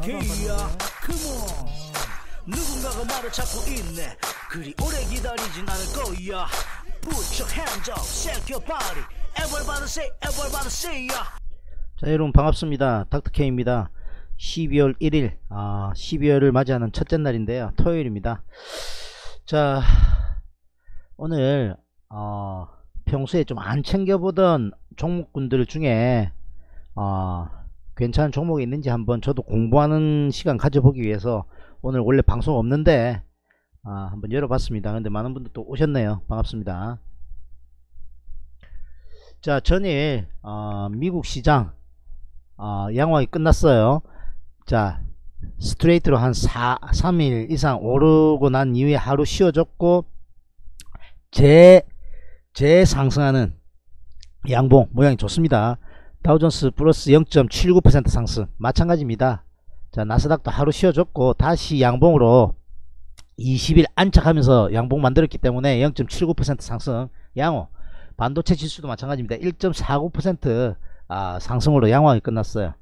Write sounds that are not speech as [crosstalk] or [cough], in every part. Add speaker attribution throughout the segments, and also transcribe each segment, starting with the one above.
Speaker 1: 닥터케이야 컴온 누군가가 말을 찾고 있네. 그리 오래 기다리진 않을 거야. Put your hands up, shake your body. Everybody say, everybody say ya
Speaker 2: 자 여러분 반갑습니다. 닥터케입니다. 12월 1일 아 12월을 맞이하는 첫째 날인데요. 토요일입니다. 자 오늘 어, 평소에 좀 안 챙겨보던 종목군들 중에 어, 괜찮은 종목이 있는지 한번 저도 공부하는 시간 가져보기 위해서 오늘 원래 방송 없는데 아, 한번 열어봤습니다. 근데 많은 분들 또 오셨네요. 반갑습니다. 자 전일 어, 미국 시장 어, 양호하게 끝났어요. 자 스트레이트로 한 4, 3일 이상 오르고 난 이후에 하루 쉬어졌고 재, 재상승하는 양봉 모양이 좋습니다 다우존스 플러스 0.79% 상승. 마찬가지입니다. 자 나스닥도 하루 쉬어졌고 다시 양봉으로 20일 안착하면서 양봉 만들었기 때문에 0.79% 상승. 양호. 반도체 지수도 마찬가지입니다. 1.49% 아, 상승으로 양호하게 끝났어요.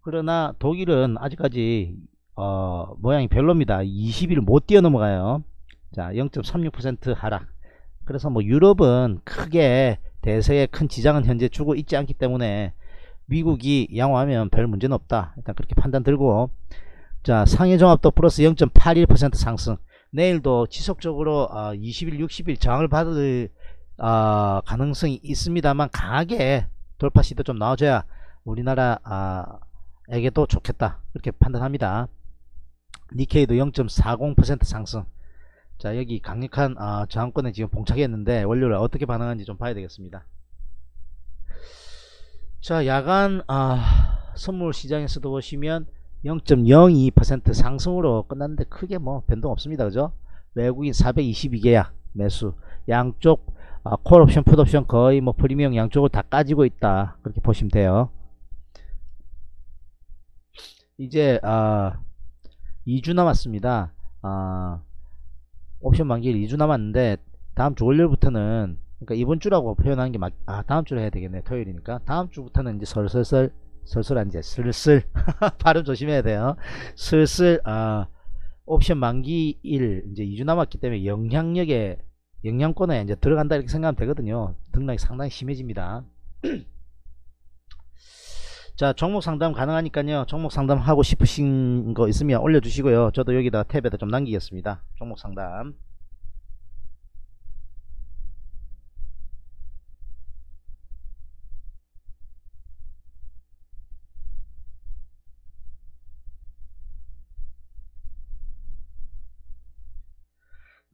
Speaker 2: 그러나 독일은 아직까지 어, 모양이 별로입니다. 20일 못 뛰어넘어가요. 자0.36% 하락. 그래서 뭐 유럽은 크게 대세에 큰 지장은 현재 주고 있지 않기 때문에 미국이 양호하면 별 문제는 없다. 일단 그렇게 판단 들고. 자 상해 종합도 플러스 0.81% 상승. 내일도 지속적으로 어, 20일 60일 저항을 받을 어, 가능성이 있습니다만 강하게 돌파 시도 좀 나와줘야 우리나라 아, 에게도 좋겠다. 그렇게 판단합니다. 니케이도 0.40% 상승 자 여기 강력한 어, 저항권에 지금 봉착했는데 원료를 어떻게 반응하는지 좀 봐야 되겠습니다. 자 야간 아, 선물 시장에서도 보시면 0.02% 상승으로 끝났는데 크게 뭐 변동 없습니다. 그죠? 외국인 422개야 매수. 양쪽 아, 콜옵션 풋옵션 거의 뭐 프리미엄 양쪽을 다 까지고 있다. 그렇게 보시면 돼요. 이제 아, 2주 남았습니다. 아, 옵션 만기일 2주 남았는데 다음 주 월요일부터는 그러니까 이번 주라고 표현하는 게 맞, 아 다음 주로 해야 되겠네 토요일이니까. 다음 주부터는 이제 슬슬슬 슬슬 이제 슬슬 [laughs] 발음 조심해야 돼요. 슬슬 아 옵션 만기 일 이제 2주 남았기 때문에 영향력에 영향권에 이제 들어간다 이렇게 생각하면 되거든요. 등락이 상당히 심해집니다 [clears throat] 자 종목 상담 가능하니까요. 종목 상담 하고 싶으신 거 있으면 올려주시고요. 저도 여기다 탭에다 좀 남기겠습니다. 종목 상담.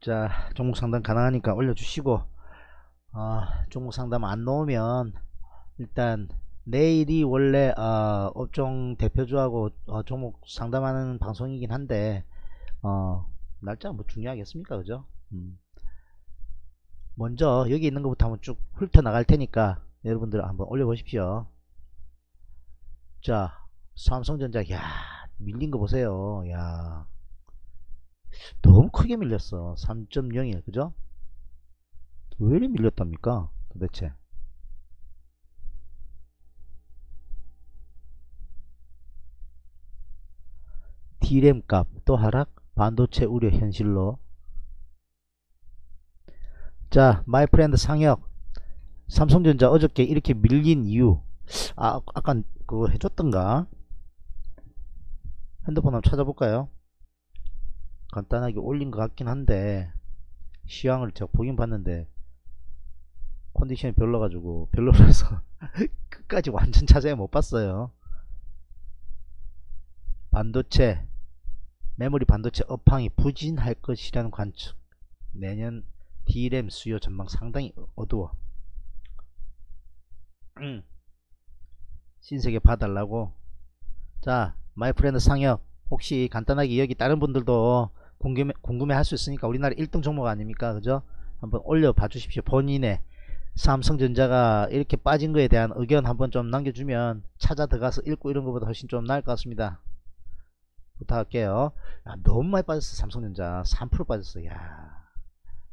Speaker 2: 자 종목 상담 가능하니까 올려주시고 아, 종목 상담 안 넣으면 일단 내일이 원래 어, 업종 대표주하고 어, 종목 상담하는 방송이긴 한데 어, 날짜 뭐 중요하겠습니까 그죠? 음. 먼저 여기 있는 것부터 한번 쭉 훑어 나갈 테니까 여러분들 한번 올려보십시오. 자 삼성전자 야 밀린 거 보세요. 야 너무 크게 밀렸어. 3.01 그죠? 왜 이리 밀렸답니까 도대체 D램 값 또 하락? 반도체 우려 현실로. 자 my friend 상혁. 삼성전자 어저께 이렇게 밀린 이유. 아 아까 그거 해줬던가? 핸드폰 한번 찾아볼까요? 간단하게 올린 것 같긴 한데 시황을 제가 보긴 봤는데 컨디션이 별로가지고 별로라서 [laughs] 끝까지 완전 자세히 못 봤어요. 반도체 메모리 반도체 업황이 부진할 것이라는 관측. 내년 D램 수요 전망 상당히 어두워. 음. 신세계 봐달라고. 자 my friend 상혁 혹시 간단하게 여기 다른 분들도 궁금해, 궁금해 할 수 있으니까 우리나라 1등 종목 아닙니까? 그죠? 한번 올려봐 주십시오. 본인의 삼성전자가 이렇게 빠진 거에 대한 의견 한번 좀 남겨주면 찾아 들어가서 읽고 이런 것보다 훨씬 좀 나을 것 같습니다 부탁할게요 야, 너무 많이 빠졌어 삼성전자 3% 빠졌어 야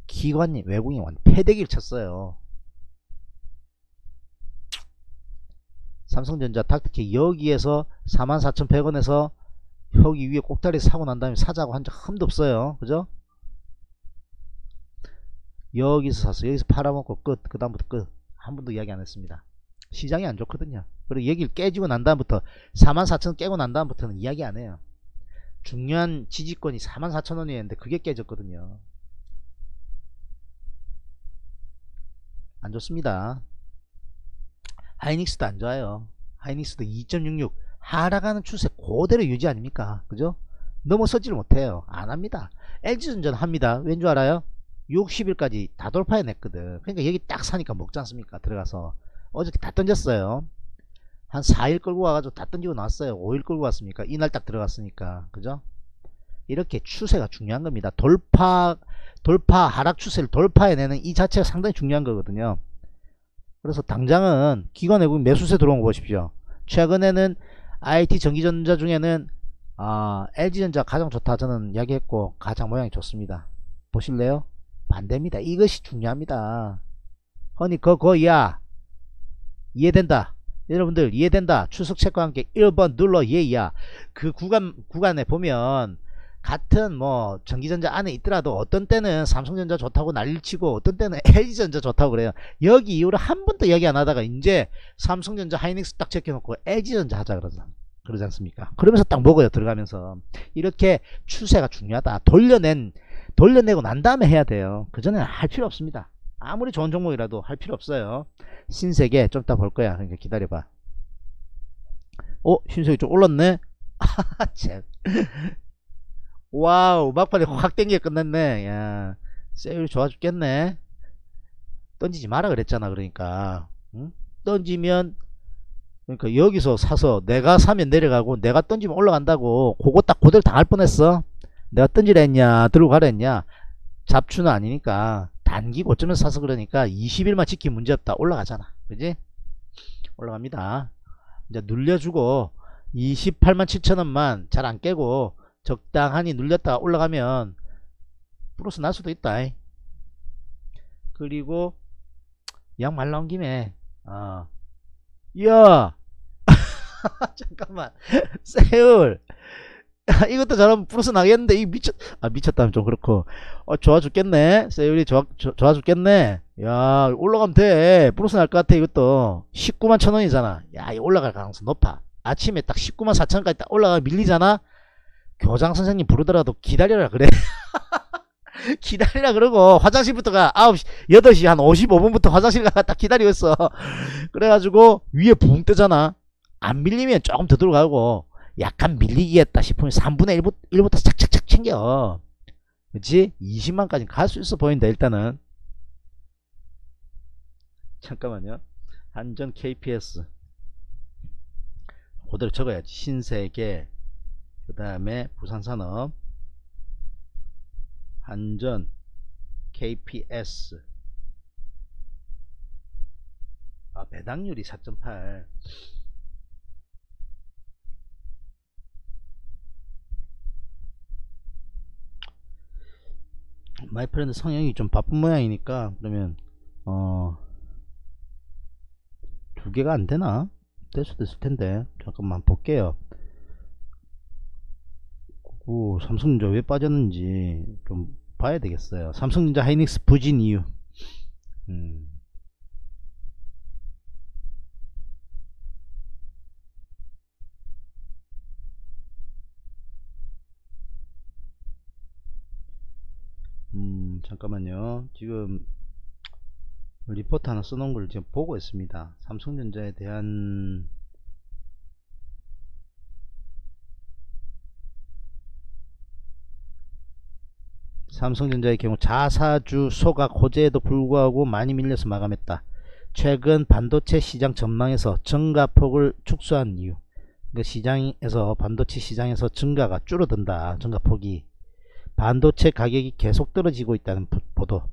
Speaker 2: 기관님 외국인 완 패대기를 쳤어요 삼성전자 닥터케 여기에서 44,100원에서 여기 위에 꼭다리 사고 난 다음에 사자고 한 적 흠도 없어요. 그죠? 여기서 샀어. 여기서 팔아먹고 끝. 그 다음부터 끝. 한 번도 이야기 안 했습니다. 시장이 안 좋거든요. 그리고 여기를 깨지고 난 다음부터 44,000원 깨고 난 다음부터는 이야기 안 해요. 중요한 지지권이 44,000원이었는데 그게 깨졌거든요. 안 좋습니다. 하이닉스도 안 좋아요. 하이닉스도 2.66 하락하는 추세 그대로 유지 아닙니까? 그죠? 넘어서지를 못해요. 안 합니다. LG전전 합니다. 왠 줄 알아요? 60일까지 다 돌파해냈거든. 그러니까 여기 딱 사니까 먹지 않습니까? 들어가서. 어저께 다 던졌어요. 한 4일 끌고 와가지고 다 던지고 나왔어요. 5일 끌고 왔으니까. 이날 딱 들어갔으니까. 그죠? 이렇게 추세가 중요한 겁니다. 돌파, 돌파, 하락 추세를 돌파해내는 이 자체가 상당히 중요한 거거든요. 그래서 당장은 기관 외국 매수세 들어온 거 보십시오. 최근에는 IT 전기전자 중에는 아, LG전자 가장 좋다 저는 이야기했고 가장 모양이 좋습니다. 보실래요? 반대입니다. 이것이 중요합니다. 허니 그거야 이해된다. 여러분들 이해된다. 추석 체크와 함께 1번 눌러 예야. 그 구간 구간에 보면 같은 뭐 전기전자 안에 있더라도 어떤 때는 삼성전자 좋다고 난리치고 어떤 때는 [laughs] LG전자 좋다고 그래요. 여기 이후로 한 번도 이야기 안 하다가 이제 삼성전자 하이닉스 딱 제껴놓고 LG전자 하자 그러자. 그러지 않습니까? 그러면서 딱 먹어요 들어가면서 이렇게 추세가 중요하다. 돌려낸 돌려내고 난 다음에 해야 돼요. 그 전에는 할 필요 없습니다. 아무리 좋은 종목이라도 할 필요 없어요. 신세계 좀 이따 볼 거야. 그러니까 기다려봐. 어? 신세계 좀 올랐네? 아, [laughs] 참. wow 막판에 확 땡겨 끝났네 야 세율 좋아 죽겠네 던지지 마라 그랬잖아 그러니까 응? 던지면 그러니까 여기서 사서 내가 사면 내려가고 내가 던지면 올라간다고 그거 딱 고대로 당할 뻔했어 내가 던지라 했냐 들고 가라 했냐 잡추는 아니니까 단기 고점에서 사서 그러니까 20일만 지키면 문제 없다. 올라가잖아. 그지? 올라갑니다. 이제 눌려주고 28만 7천원만 잘 안 깨고 적당하니 눌렸다가 올라가면 플러스 날 수도 있다. 그리고 양 말 나온 김에 어. 야! [laughs] 잠깐만. 세울 [laughs] 이것도 잘하면 플러스 나겠는데? 이 미쳤 아 미쳤다면 좀 그렇고. 어 좋아 죽겠네. 세율이 좋아 조, 좋아 죽겠네. 야 올라가면 돼. 플러스 날 것 같아 이것도. 19만 천원이잖아. 야 올라갈 가능성 높아. 아침에 딱 19만 4천원까지 딱 올라가 밀리잖아. 교장 선생님 부르더라도 기다려라 그래. [laughs] 기다리라 그러고 화장실부터가 9시 8시 한 55분부터 화장실 가가 딱 기다리고 있어. 그래가지고 위에 붕 뜨잖아. 안 밀리면 조금 더 들어가고 약간 밀리겠다 싶으면 3분의 1부터, 1부터 착착착 챙겨. 그치? 20만까지 갈 수 있어 보인다 일단은. 잠깐만요. 한전 KPS 그대로 적어야지. 신세계 그 다음에 부산산업. 한전 KPS 아 배당률이 4.8 my friend 상혁이 좀 바쁜 모양이니까 그러면 어 두 개가 안 되나? 될 수도 있을 텐데 잠깐만 볼게요 오, 삼성전자 왜 빠졌는지 좀 봐야 되겠어요. 삼성전자 하이닉스 부진 이유. 음. 음, 잠깐만요. 지금 리포트 하나 써놓은 걸 지금 보고 있습니다. 삼성전자에 대한 삼성전자의 경우 자사주 소각 호재에도 불구하고 많이 밀려서 마감했다. 최근 반도체 시장 전망에서 증가폭을 축소한 이유 그 시장에서 반도체 시장에서 증가가 줄어든다. 증가폭이 반도체 가격이 계속 떨어지고 있다는 보도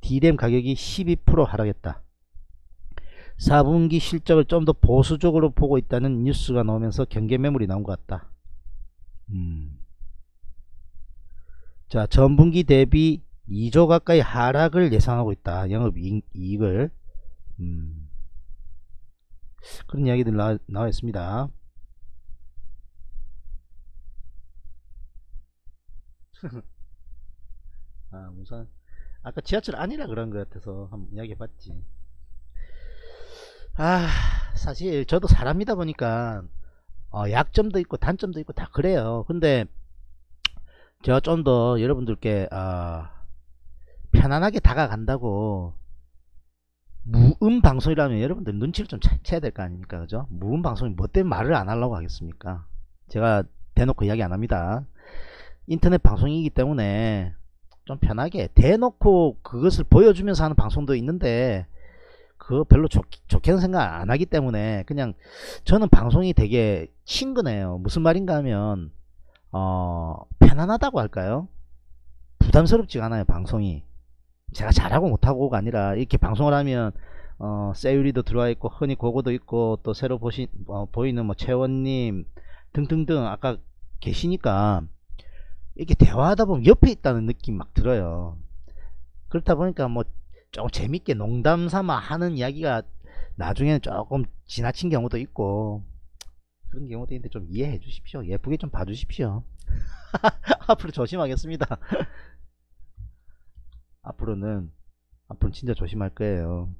Speaker 2: D램 가격이 12% 하락했다. 4분기 실적을 좀 더 보수적으로 보고 있다는 뉴스가 나오면서 경계 매물이 나온 것 같다. 음. 자, 전분기 대비 2조 가까이 하락을 예상하고 있다. 영업이익을. 음. 그런 이야기들 나와, 나와 있습니다. [laughs] 아 우선 아까 지하철 아니라 그런 것 같아서 한번 이야기해 봤지. 아 사실 저도 사람이다 보니까 어, 약점도 있고 단점도 있고 다 그래요. 근데 제가 좀 더 여러분들께 어, 편안하게 다가간다고 무음 방송이라면 여러분들 눈치를 좀 차- 채야 될 거 아닙니까? 그죠? 무음 방송이 뭐 때문에 말을 안 하려고 하겠습니까? 제가 대놓고 이야기 안 합니다 인터넷 방송이기 때문에 좀 편하게 대놓고 그것을 보여주면서 하는 방송도 있는데 그거 별로 좋, 좋게는 생각 안 하기 때문에 그냥 저는 방송이 되게 친근해요. 무슨 말인가 하면 어 편안하다고 할까요? 부담스럽지가 않아요 방송이. 제가 잘하고 못하고가 아니라 이렇게 방송을 하면 어 세유리도 들어와 있고 흔히 고고도 있고 또 새로 보시, 어, 보이는 뭐 채원님 등등등 아까 계시니까 이렇게 대화하다 보면 옆에 있다는 느낌 막 들어요. 그렇다 보니까 뭐 조금 재밌게 농담 삼아 하는 이야기가 나중에는 조금 지나친 경우도 있고 그런 경우도 있는데 좀 이해해 주십시오. 예쁘게 좀 봐주십시오. [laughs] 앞으로 조심하겠습니다. [laughs] 앞으로는 앞으로 진짜 조심할 거예요.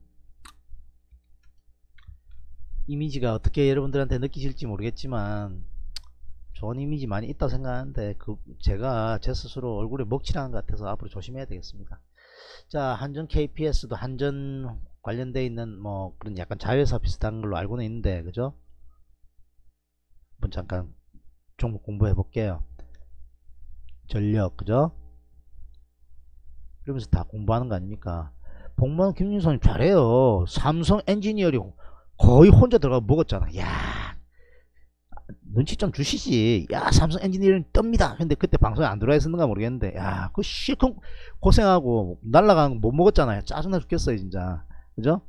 Speaker 2: 이미지가 어떻게 여러분들한테 느끼실지 모르겠지만 좋은 이미지 많이 있다고 생각하는데 그 제가 제 스스로 얼굴에 먹칠하는 것 같아서 앞으로 조심해야 되겠습니다. 자 한전 KPS도 한전 관련돼 있는 뭐 그런 약간 자회사 비슷한 걸로 알고는 있는데 그죠? 한번 잠깐 종목 공부해 볼게요. 전력 그죠? 이러면서 다 공부하는 거 아닙니까? 복만 김윤선님 잘해요. 삼성 엔지니어링 거의 혼자 들어가 먹었잖아. 야 눈치 좀 주시지. 야 삼성 엔지니어링 뜹니다. 근데 그때 방송에 안 들어와 있었는가 모르겠는데. 야 그 실컷 고생하고 날라가는 거 못 먹었잖아요. 짜증나 죽겠어요 진짜. 그죠?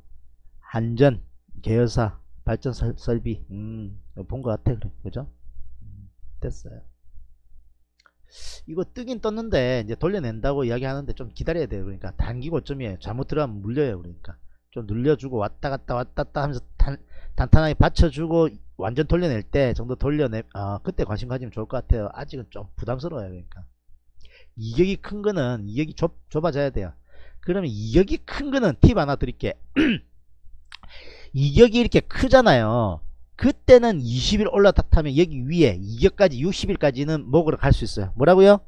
Speaker 2: 한전 계열사 발전 설, 설비. 음 본 것 같아 그래. 그죠? 음, 됐어요. 이거 뜨긴 떴는데 이제 돌려낸다고 이야기하는데 좀 기다려야 돼요. 그러니까 단기 고점이에요. 잘못 들어가면 물려요 그러니까. 좀 늘려주고 왔다 갔다 왔다 갔다 하면서 단, 단단하게 받쳐주고 완전 돌려낼 때 정도 돌려내 아 그때 관심 가지면 좋을 것 같아요. 아직은 좀 부담스러워요 그러니까. 이격이 큰 거는 이격이 좁, 좁아져야 돼요. 그러면 이격이 큰 거는 팁 하나 드릴게. [clears throat] 이격이 이렇게 크잖아요. 그때는 20일 올라타면 여기 위에 이격까지 60일까지는 먹으러 갈수 있어요. 뭐라고요?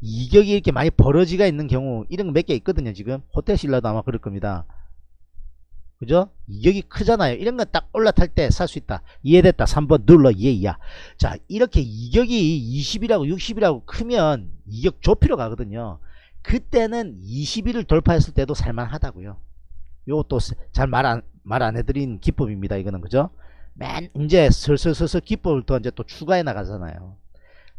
Speaker 2: 이격이 이렇게 많이 벌어지가 있는 경우 이런 거 몇 개 있거든요 지금. 호텔 신라도 아마 그럴 겁니다 그죠? 이격이 크잖아요. 이런 건 딱 올라탈 때 살 수 있다. 이해됐다. 3번 눌러 예야. 자 이렇게 이격이 20이라고 60이라고 크면 이격 좁히러 가거든요. 그때는 21을 돌파했을 때도 살만하다고요. 요것도 잘 말 안 말 안 해드린 기법입니다. 이거는 그죠? 맨 이제 슬슬슬슬 기법을 또 이제 또 추가해 나가잖아요.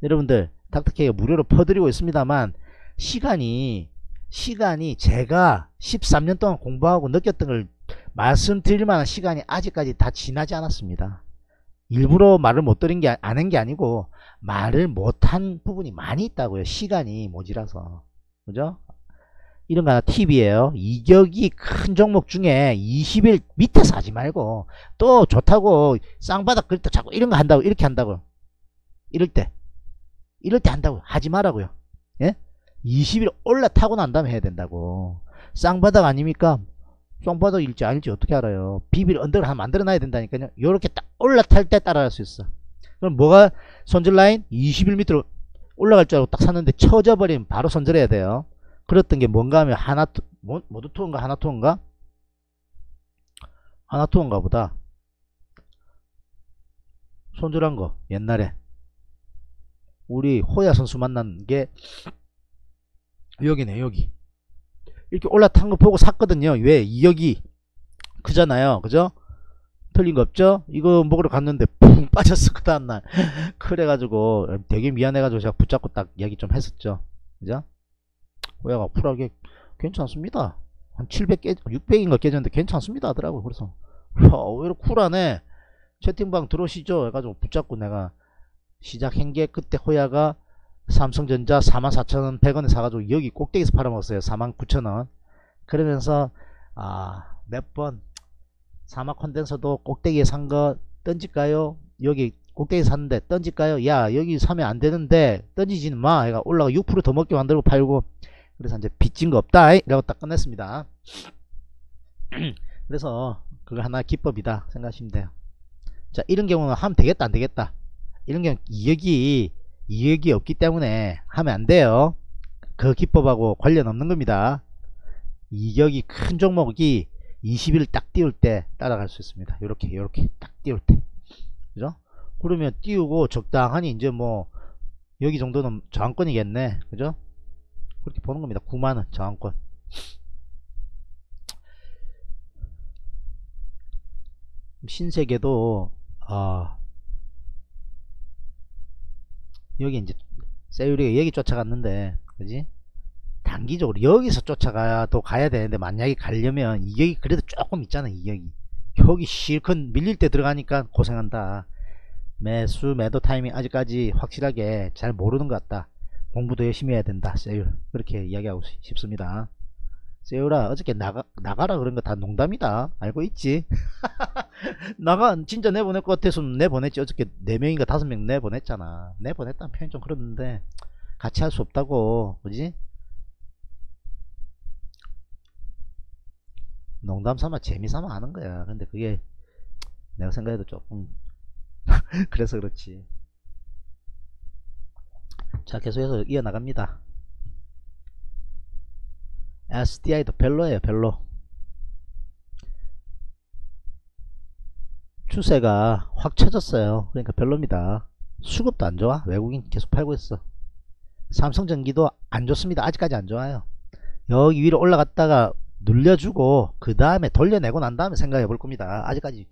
Speaker 2: 여러분들 닥터케이가 무료로 퍼드리고 있습니다만 시간이 시간이 제가 13년 동안 공부하고 느꼈던 걸 말씀드릴 만한 시간이 아직까지 다 지나지 않았습니다. 일부러 말을 못 드린 게 아는 게 아니고 말을 못한 부분이 많이 있다고요. 시간이 모자라서 그죠? 이런 거 하나 팁이에요. 이격이 큰 종목 중에 20일 밑에서 하지 말고 또 좋다고 쌍바닥 그릴 때 자꾸 이런 거 한다고 이렇게 한다고요. 이럴 때 이럴 때 한다고 하지 말라고요. 예? 20일 올라타고 난 다음에 해야 된다고. 쌍바닥 아닙니까? 쌍바닥일지 아닐지 어떻게 알아요? 비빌 언덕을 하나 만들어 놔야 된다니까요. 요렇게 딱 올라탈 때 따라갈 수 있어. 그럼 뭐가 손절 라인 20일 밑으로 올라갈 줄 알고 딱 샀는데 쳐져 버리면 바로 손절해야 돼요. 그랬던 게 뭔가 하면 하나 뭐, 모두 투어인가 하나 투어인가? 하나 투어인가 보다. 손절한 거 옛날에 우리 호야 선수 만난 게 여기네 여기 이렇게 올라탄 거 보고 샀거든요. 왜? 2억이 크잖아요. 그죠? 틀린 거 없죠? 이거 먹으러 갔는데 푹 [laughs] 빠졌어 그 다음날. [laughs] 그래가지고 되게 미안해가지고 제가 붙잡고 딱 이야기 좀 했었죠. 그죠? 호야가 쿨하게 괜찮습니다. 한 700 깨, 600인가 깨졌는데 괜찮습니다 하더라고 그래서. 야, 왜 이렇게 쿨하네. 채팅방 들어오시죠? 해가지고 붙잡고 내가 시작 행계 그때 호야가 삼성전자 44,000원 100원에 사가지고 여기 꼭대기에서 팔아먹었어요 49,000원 그러면서 아 몇 번 사막 컨덴서도 꼭대기에 산 거 던질까요 여기 꼭대기 샀는데 던질까요? 야 여기 사면 안 되는데 던지지는 마. 얘가 올라가 6%더 먹게 만들고 팔고 그래서 이제 빚진 거 없다. 이라고 딱 끝냈습니다. [clears throat] 그래서 그거 하나 기법이다 생각하시면 돼요. 자 이런 경우는 하면 되겠다 안 되겠다. 이런 경우 이익 이 이익이 없기 때문에 하면 안 돼요. 그 기법하고 관련 없는 겁니다. 이격이 큰 종목이 20일 딱 띄울 때 따라갈 수 있습니다. 이렇게 이렇게 딱 띄울 때 그죠? 그러면 띄우고 적당하니 이제 뭐 여기 정도는 저항권이겠네 그죠? 그렇게 보는 겁니다. 9만원 저항권 신세계도 어, 여기 이제 세율이가 여기 쫓아갔는데 그지? 단기적으로 여기서 쫓아가야 또 가야 되는데 만약에 가려면 이격이 그래도 조금 있잖아 이격이 여기 실컷 밀릴 때 들어가니까 고생한다. 매수 매도 타이밍 아직까지 확실하게 잘 모르는 것 같다. 공부도 열심히 해야 된다 세율. 그렇게 이야기하고 싶습니다 세율아 어저께 나가, 나가라 그런 거 다 농담이다. 알고 있지? [laughs] 나가 진짜 내보낼 것 같아서 내보냈지. 어저께 4명인가 5명 내보냈잖아. 내보냈다는 표현이 좀 그렇는데 같이 할 수 없다고. 그지? 농담 삼아 재미 삼아 하는 거야. 근데 그게 내가 생각해도 조금 [laughs] 그래서 그렇지. 자 계속해서 이어나갑니다 SDI도 별로예요 별로. 추세가 확 쳐졌어요. 그러니까 별로입니다. 수급도 안 좋아. 외국인 계속 팔고 있어. 삼성전기도 안 좋습니다. 아직까지 안 좋아요. 여기 위로 올라갔다가 눌려주고 그 다음에 돌려내고 난 다음에 생각해 볼 겁니다. 아직까지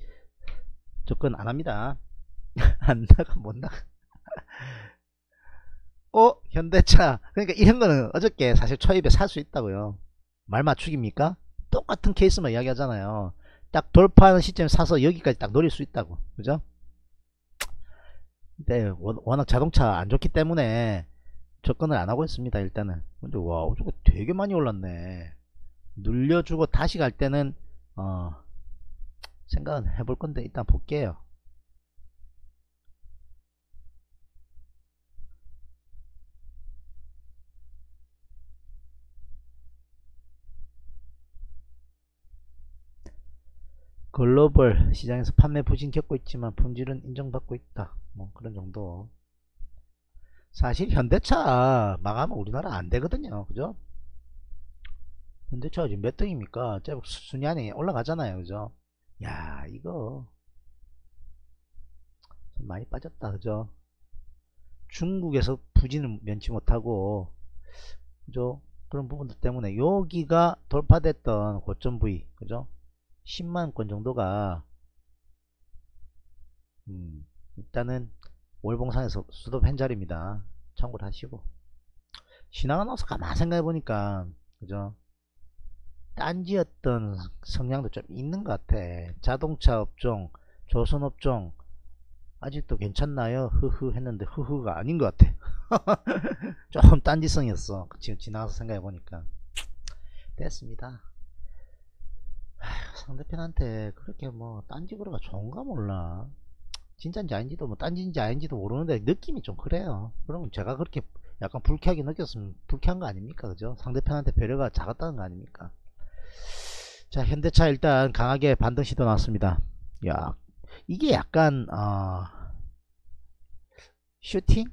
Speaker 2: 접근 안 합니다. [laughs] 안 나가 못 나가. [laughs] 어? 현대차. 그러니까 이런 거는 어저께 사실 초입에 살 수 있다고요 말 맞추기입니까? 똑같은 케이스만 이야기하잖아요. 딱 돌파하는 시점에 사서 여기까지 딱 노릴 수 있다고. 그죠? 근데 워낙 자동차 안 좋기 때문에 접근을 안 하고 있습니다 일단은. 근데 와 저거 되게 많이 올랐네. 눌려주고 다시 갈 때는 어 생각은 해볼 건데 일단 볼게요 글로벌 시장에서 판매 부진 겪고 있지만 품질은 인정받고 있다. 뭐 그런 정도. 사실 현대차 망하면 우리나라 안 되거든요. 그죠? 현대차가 지금 몇 등입니까? 순위 안에 올라가잖아요. 그죠? 야, 이거 좀 많이 빠졌다. 그죠? 중국에서 부진을 면치 못하고 그죠? 그런 부분들 때문에 여기가 돌파됐던 고점 부위 그죠? 10만 건 정도가 음, 일단은 월봉상에서 수도 펜자리입니다. 참고를 하시고. 신화가 나와서 가만 생각해보니까 그죠? 딴지였던 성향도 좀 있는 것 같아. 자동차 업종 조선업종. 아직도 괜찮나요? 흐흐 했는데 흐흐가 아닌 것 같아. [laughs] 조금 딴지성이었어. 지금 지나가서 생각해보니까. 됐습니다 상대편한테 그렇게 뭐 딴지 그러가 좋은가 몰라. 진짜인지 아닌지도 뭐 딴지인지 아닌지도 모르는데 느낌이 좀 그래요. 그러면 제가 그렇게 약간 불쾌하게 느꼈으면 불쾌한 거 아닙니까? 그죠? 상대편한테 배려가 작았다는 거 아닙니까? 자 현대차 일단 강하게 반등 시도 나왔습니다. 야 이게 약간 어 슈팅?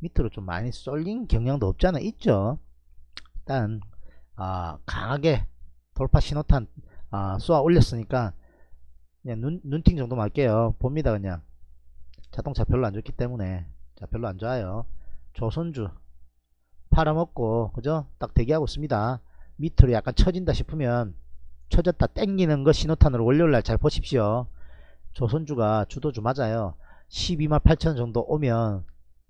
Speaker 2: 밑으로 좀 많이 쏠린 경향도 없잖아 있죠? 일단 아 강하게 돌파 신호탄 아, 쏘아 올렸으니까 그냥 눈, 눈팅 정도만 할게요. 봅니다 그냥. 자동차 별로 안 좋기 때문에 자 별로 안 좋아요. 조선주 팔아먹고 그죠? 딱 대기하고 있습니다. 밑으로 약간 처진다 싶으면 처졌다 땡기는 거 신호탄으로 월요일날 잘 보십시오. 조선주가 주도주 맞아요. 12만 8천 정도 오면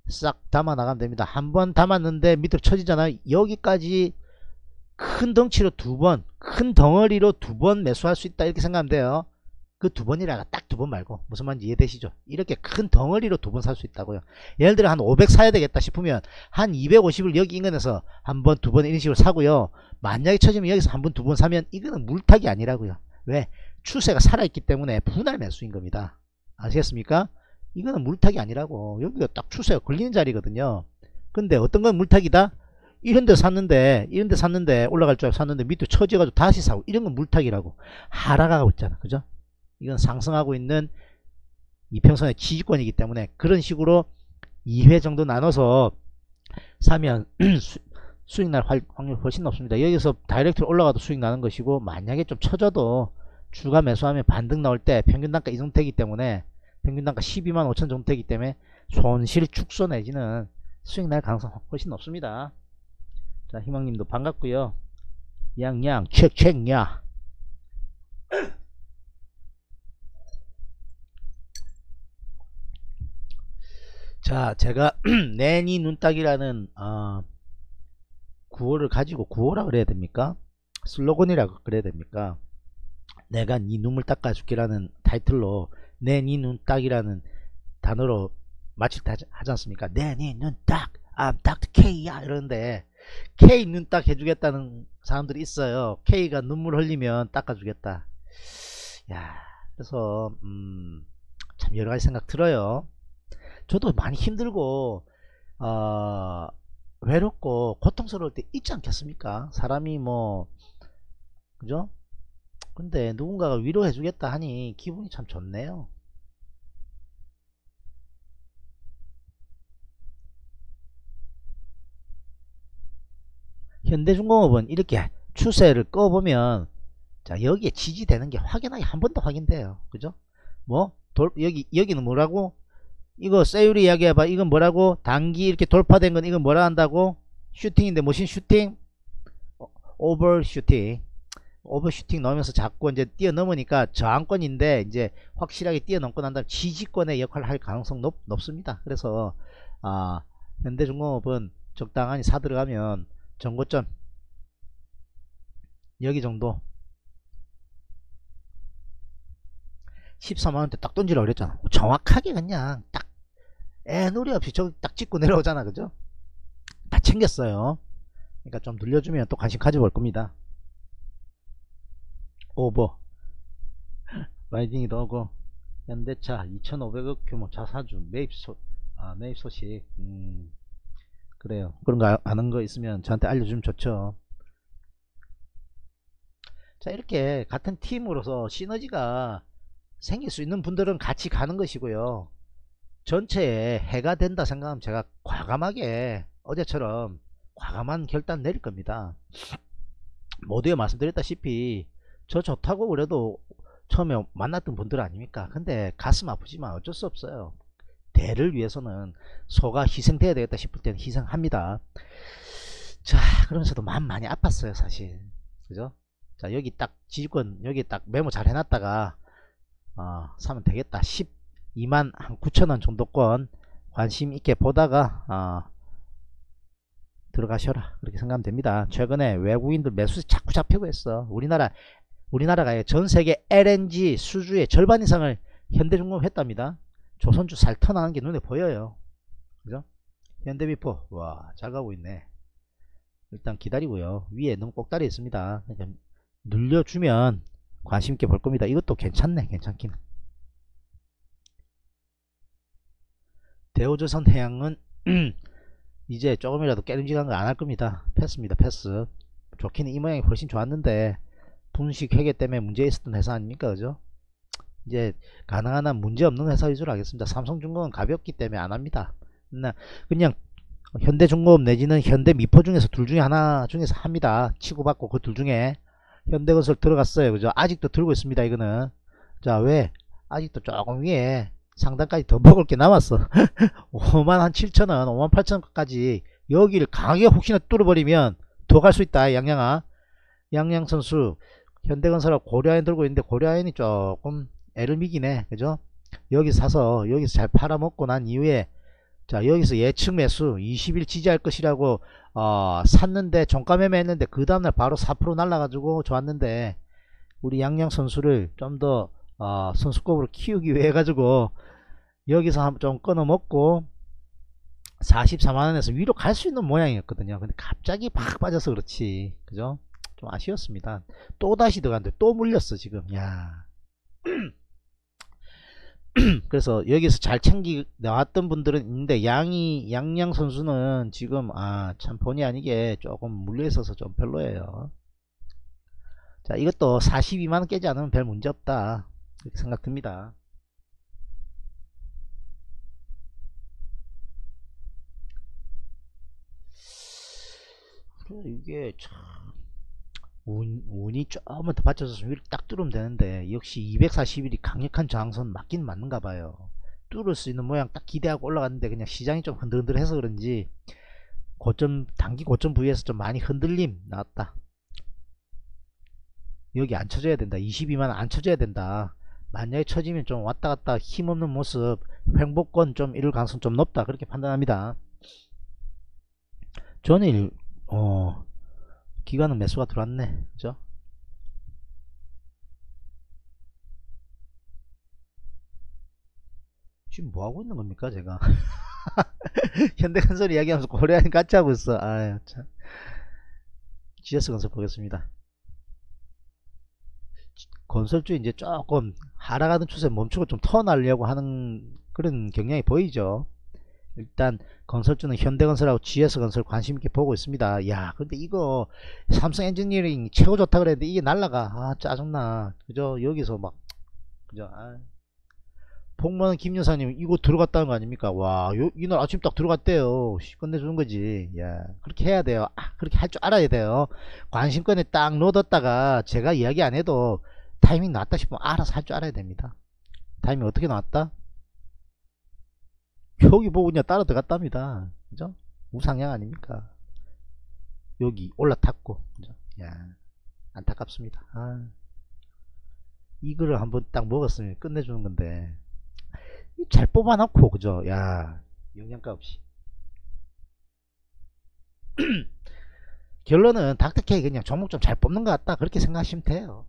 Speaker 2: 싹 담아 나가면 됩니다. 한 번 담았는데 밑으로 처지잖아요. 여기까지 큰 덩치로 두 번, 큰 덩어리로 두 번 매수할 수 있다 이렇게 생각하면 돼요. 그 두 번이라가 딱 두 번 말고 무슨 말인지 이해되시죠? 이렇게 큰 덩어리로 두 번 살 수 있다고요. 예를 들어 한 500 사야 되겠다 싶으면 한 250을 여기 인근에서 한 번, 두 번 이런 식으로 사고요. 만약에 쳐지면 여기서 한 번, 두 번 사면 이거는 물타기 아니라고요. 왜? 추세가 살아있기 때문에 분할 매수인 겁니다. 아시겠습니까? 이거는 물타기 아니라고 여기가 딱 추세가 걸리는 자리거든요 근데 어떤 건 물타기다 이런 데 샀는데 이런 데 샀는데 올라갈 줄 알고 샀는데 밑에 처져가지고 다시 사고 이런 건 물타기라고 하락하고 있잖아. 그죠? 이건 상승하고 있는 이평선의 지지권이기 때문에 그런 식으로 2회 정도 나눠서 사면 [clears throat] 수, 수익 날 확률 훨씬 높습니다. 여기서 다이렉트로 올라가도 수익 나는 것이고 만약에 좀 쳐져도 주가 매수하면 반등 나올 때 평균 단가 이 정도 되기 때문에 평균 단가 12만 5천 정도 되기 때문에 손실 축소 내지는 수익 날 가능성 훨씬 높습니다 자 희망님도 반갑고요. 양양 책책냐 자 제가 [clears throat] 내니 눈딱이라는 어, 구호를 가지고 구호라 그래야 됩니까? 슬로건이라고 그래야 됩니까? 내가 네 눈물 닦아줄게라는 타이틀로 내니 눈딱이라는 단어로 때 하지 않습니까? 내니 눈딱 I'm Dr. K야 이러는데 K 눈 딱 해주겠다는 사람들이 있어요. K가 눈물 흘리면 닦아주겠다. 야 그래서 음, 참 여러 가지 생각 들어요. 저도 많이 힘들고 어, 외롭고 고통스러울 때 있지 않겠습니까? 사람이 뭐 그죠? 근데 누군가가 위로해 주겠다 하니 기분이 참 좋네요 현대중공업은 이렇게 추세를 꺼보면 자 여기에 지지되는 게 확연하게 한 번 더 확인돼요. 그죠? 뭐 돌, 여기 여기는 뭐라고? 이거 세율이 이야기해봐. 이건 뭐라고? 단기 이렇게 돌파된 건 이건 뭐라 한다고? 슈팅인데 무슨 슈팅? 오버슈팅. 오버슈팅 넣으면서 자꾸 이제 뛰어넘으니까 저항권인데 이제 확실하게 뛰어넘고 난 다음 지지권의 역할을 할 가능성 높, 높습니다. 그래서 아 현대중공업은 적당히 사 들어가면 전고점. 여기 정도. 14만원대 딱 던지라고 그랬잖아. 정확하게 그냥 딱 애누리 없이 저기 딱 찍고 내려오잖아. 그죠? 다 챙겼어요. 그러니까 좀 늘려주면 또 관심 가져볼 겁니다. 오버. [laughs] 라이딩이도 오고. 현대차 2500억 규모 자사주 매입 소, 아, 매입 소식. 음, 그래요. 그런 거 아, 아는 거 있으면 저한테 알려주면 좋죠. 자 이렇게 같은 팀으로서 시너지가 생길 수 있는 분들은 같이 가는 것이고요. 전체에 해가 된다 생각하면 제가 과감하게 어제처럼 과감한 결단 내릴 겁니다. 모두에 말씀드렸다시피 저 좋다고 그래도 처음에 만났던 분들 아닙니까? 근데 가슴 아프지만 어쩔 수 없어요 대를 위해서는 소가 희생돼야 되겠다 싶을 때는 희생합니다. 자 그러면서도 마음 많이 아팠어요 사실. 그죠? 자 여기 딱 지지권 여기 딱 메모 잘 해놨다가 어, 사면 되겠다. 12만 한 9천원 정도권 관심 있게 보다가 어, 들어가셔라. 그렇게 생각하면 됩니다. 최근에 외국인들 매수세 자꾸 잡히고 있어. 우리나라 우리나라가 전 세계 LNG 수주의 절반 이상을 현대중공업 했답니다 조선주 살터 나는 게 눈에 보여요. 그죠? 현대미포. 와 잘 가고 있네. 일단 기다리고요. 위에 너무 꼭다리 있습니다. 그러니까 눌려주면 관심있게 볼 겁니다. 이것도 괜찮네 괜찮긴. 대우조선 해양은 [clears throat] 이제 조금이라도 깨름직한 거 안 할 겁니다. 패스입니다 패스. 좋기는 이 모양이 훨씬 좋았는데 분식 회계 때문에 문제 있었던 회사 아닙니까 그죠 이제 가능한 한 문제없는 회사 위주로 하겠습니다. 삼성중공은 가볍기 때문에 안합니다. 그냥 현대중공업 내지는 현대미포 중에서 둘 중에 하나 중에서 합니다. 치고받고 그 둘 중에. 현대건설 들어갔어요. 그죠? 아직도 들고 있습니다 이거는. 자 왜? 아직도 조금 위에 상단까지 더 먹을 게 남았어. [laughs] 5만 한 7천원 5만 8천원까지 여기를 강하게 혹시나 뚫어버리면 더 갈 수 있다 양양아. 양양 선수 현대건설하고 고려아연 들고 있는데 고려아연이 조금 애를 미기네. 그죠? 여기 사서 여기서 잘 팔아먹고 난 이후에 자 여기서 예측 매수 20일 지지할 것이라고 어, 샀는데 종가 매매했는데 그 다음날 바로 4% 날라가지고 좋았는데 우리 양양 선수를 좀더 어, 선수급으로 키우기 위해 가지고 여기서 좀 끊어 먹고 44만원에서 위로 갈 수 있는 모양이었거든요. 근데 갑자기 팍 빠져서 그렇지. 그죠? 좀 아쉬웠습니다. 또 다시 들어갔는데 또 물렸어 지금. 야 [clears throat] [clears throat] 그래서 여기서 잘 챙기 나왔던 분들은 있는데 양이 양양 선수는 지금 아 참 본의 아니게 조금 물려 있어서 좀 별로예요. 자 이것도 42만원 깨지 않으면 별 문제 없다 이렇게 생각됩니다. 이게 참 운, 운이 조금만 더 받쳐서 위를 딱 뚫으면 되는데 역시 241이 강력한 저항선 맞긴 맞는가 봐요. 뚫을 수 있는 모양 딱 기대하고 올라갔는데 그냥 시장이 좀 흔들흔들해서 그런지 고점 단기 고점 부위에서 좀 많이 흔들림 나왔다. 여기 안 쳐줘야 된다. 22만 안 쳐줘야 된다. 만약에 쳐지면 좀 왔다갔다 힘없는 모습 횡복권 좀 이럴 가능성 좀 높다. 그렇게 판단합니다. 전일 어 기간은 매수가 들어왔네. 그죠? 지금 뭐하고 있는 겁니까 제가? [laughs] 현대건설 이야기하면서 고려하니 같이 하고 있어. 아유 참. GS건설 보겠습니다. 건설주 이제 조금 하락하는 추세 멈추고 좀 턴하려고 하는 그런 경향이 보이죠 일단 건설주는 현대건설하고 GS건설 관심있게 보고 있습니다. 야 근데 이거 삼성 엔지니어링 최고 좋다 그랬는데 이게 날라가? 아 짜증나. 그죠 여기서 막 그죠 아. 복만 김여사님 이거 들어갔다는 거 아닙니까? 와 요, 이날 아침 딱 들어갔대요. 끝내주는 거지. 야 그렇게 해야 돼요. 아 그렇게 할 줄 알아야 돼요. 관심권에 딱 넣어뒀다가 제가 이야기 안 해도 타이밍 나왔다 싶으면 알아서 할 줄 알아야 됩니다. 타이밍 어떻게 나왔다 여기 보고 그냥 따라 들어갔답니다. 그죠? 우상향 아닙니까? 여기 올라탔고, 그죠? 야, 안타깝습니다. 아, 이거를 한번 딱 먹었으면 끝내주는 건데, 잘 뽑아놓고, 그죠? 야, 영양가 없이. [clears throat] 결론은 닥터케이 그냥 종목 좀 잘 뽑는 것 같다. 그렇게 생각하시면 돼요.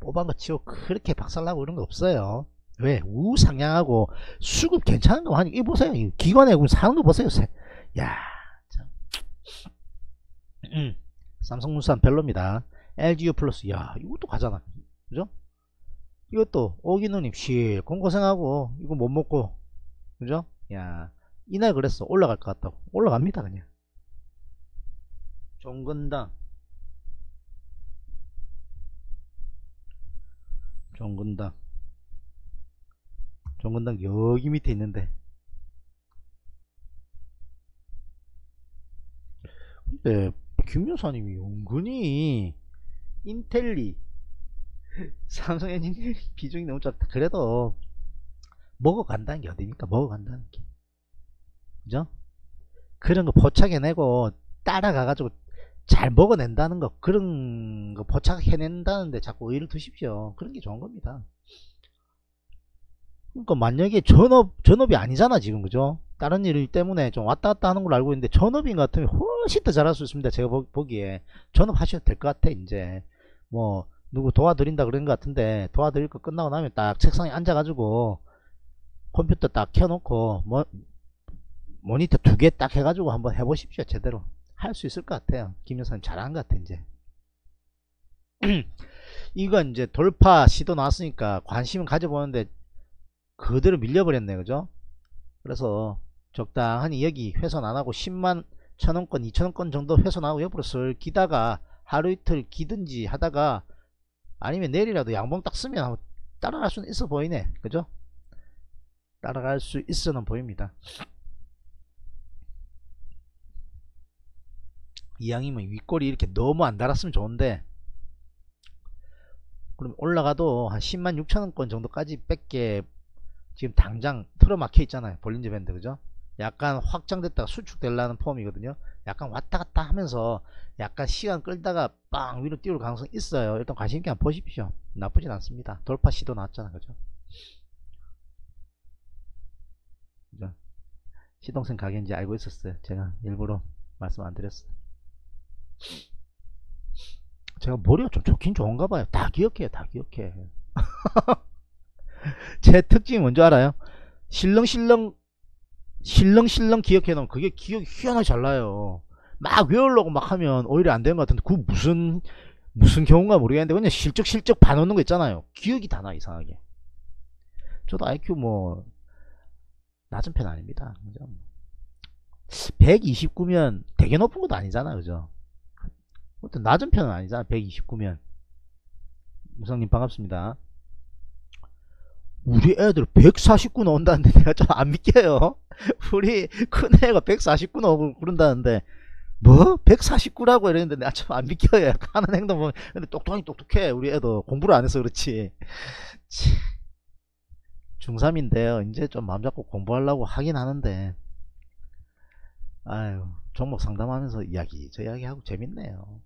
Speaker 2: 뽑은 거 치고 그렇게 박살나고 이런 거 없어요. 왜? 우상향하고 수급 괜찮은 거 하니까 이 보세요. 이 기관에 거 보세요. 야, 참. 음, 삼성물산 별로입니다. LGU 플러스, 야, 이것도 가잖아. 그죠? 이것도 오기누님 씨, 공고생하고 이거 못 먹고, 그죠? 야, 이날 그랬어. 올라갈 것 같다고. 올라갑니다, 그냥. 종근당. 종근당. 종근당 여기 밑에 있는데. 근데 김 여사님이 은근히 인텔리 삼성 엔지니어링 비중이 너무 작다. 그래도 먹어간다는 게 어디니까? 먹어간다는 게. 그죠? 그런 거 포착해내고 따라가가지고 잘 먹어낸다는 거 그런 거 포착해낸다는데 자꾸 의의를 두십시오. 그런 게 좋은 겁니다 그러니까 만약에 전업 전업이 아니잖아 지금 그죠? 다른 일 때문에 좀 왔다 갔다 하는 걸 알고 있는데 전업인 것 같으면 훨씬 더 잘할 수 있습니다 제가 보, 기에. 전업 하셔도 될 것 같아 이제. 뭐 누구 도와드린다 그런 것 같은데 도와드릴 거 끝나고 나면 딱 책상에 앉아 가지고 컴퓨터 딱 켜놓고 뭐 모니터 두 개 딱 해가지고 한번 해보십시오 제대로. 할 수 있을 것 같아요. 김 여사님 잘한 것 같아 이제. [clears throat] 이건 이제 돌파 시도 나왔으니까 관심은 가져보는데 그대로 밀려버렸네 그죠? 그래서 적당하니 여기 훼손 안하고 10만 천원권 2천원권 정도 훼손하고 옆으로 슬 기다가 하루 이틀 기든지 하다가 아니면 내일이라도 양봉 딱 쓰면 따라갈 수는 있어 보이네 그죠? 따라갈 수 있어는 보입니다. 이왕이면 윗골이 이렇게 너무 안 달았으면 좋은데 그럼 올라가도 한 10만 6천원권 정도까지 뺏게 지금 당장 틀어막혀 있잖아요. 볼린저 밴드 그죠? 약간 확장됐다가 수축되려는 폼이거든요. 약간 왔다갔다 하면서 약간 시간 끌다가 빵 위로 띄울 가능성이 있어요. 일단 관심있게 한번 보십시오. 나쁘진 않습니다. 돌파 시도 나왔잖아 그죠? 그죠? 시동생 가게인지 알고 있었어요. 제가 일부러 말씀 안 드렸어요. 제가 머리가 좀 좋긴 좋은가 봐요. 다 기억해요 다 기억해 [laughs] [laughs] 제 특징이 뭔지 알아요? 실렁실렁 실렁실렁 기억해 놓으면 그게 기억이 희한하게 잘 나요. 막 외우려고 막 하면 오히려 안 되는 것 같은데 그 무슨 무슨 경우가 모르겠는데 그냥 실적 실적 봐놓는 거 있잖아요. 기억이 다 나 이상하게. 저도 IQ 뭐 낮은 편 아닙니다. 그죠? 129면 되게 높은 것도 아니잖아 그죠? 어떤 낮은 편은 아니잖아. 129면. 무성님 반갑습니다 우리 애들 149 나온다는데 내가 좀 안 믿겨요. [laughs] 우리 큰애가 149 나오고 그런다는데. 뭐? 149라고 이랬는데 내가 좀안 믿겨요. 하는 행동 보면. 근데 똑똑하니 똑똑해 우리 애도. 공부를 안 해서 그렇지. 중3인데요. 이제 좀 마음 잡고 공부하려고 하긴 하는데. 아유 종목 상담하면서 이야기 저 이야기하고 재밌네요.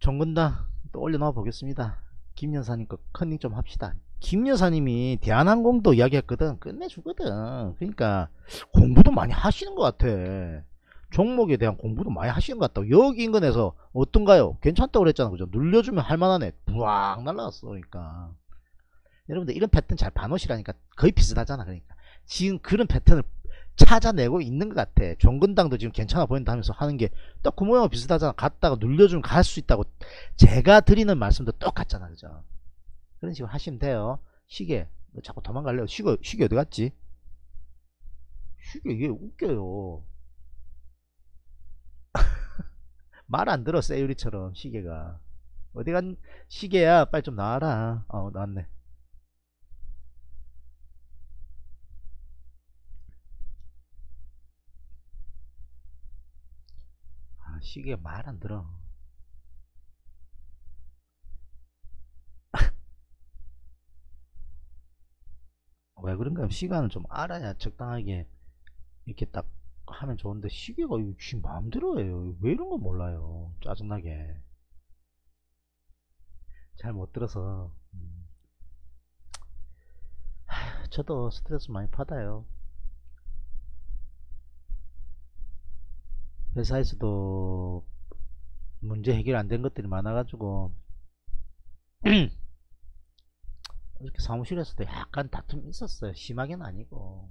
Speaker 2: 정근당 또 올려놓아 보겠습니다. 김 여사님 거 컨닝 좀 합시다 김 여사님이 대한항공도 이야기했거든. 끝내주거든. 그러니까 공부도 많이 하시는 것 같아. 종목에 대한 공부도 많이 하시는 것 같다 여기 인근에서 어떤가요? 괜찮다고 그랬잖아. 그죠? 눌려주면 할만하네. 부악 날라갔어 그러니까. 여러분들 이런 패턴 잘 봐놓으시라니까 거의 비슷하잖아 그러니까. 지금 그런 패턴을 찾아내고 있는 것 같아. 종근당도 지금 괜찮아 보인다 하면서 하는 게 딱 그 모양하고 비슷하잖아. 갔다가 눌려주면 갈 수 있다고 제가 드리는 말씀도 똑같잖아 그죠 그런 식으로 하시면 돼요. 시계. 뭐 자꾸 도망갈래요 시계, 시계 어디 갔지? 시계 이게 웃겨요. [laughs] 말 안 들어 세유리처럼 시계가. 어디 간 시계야 빨리 좀 나와라. 어 나왔네. 아 시계 말 안 들어 왜 그런가 시간을 좀 알아야 적당하게 이렇게 딱 하면 좋은데 시계가 지 마음대로 해요. 왜 이런 거 몰라요. 짜증나게. 잘 못 들어서. 저도 스트레스 많이 받아요. 회사에서도 문제 해결 안 된 것들이 많아 가지고 [clears throat] 이렇게 사무실에서도 약간 다툼이 있었어요. 심하게는 아니고.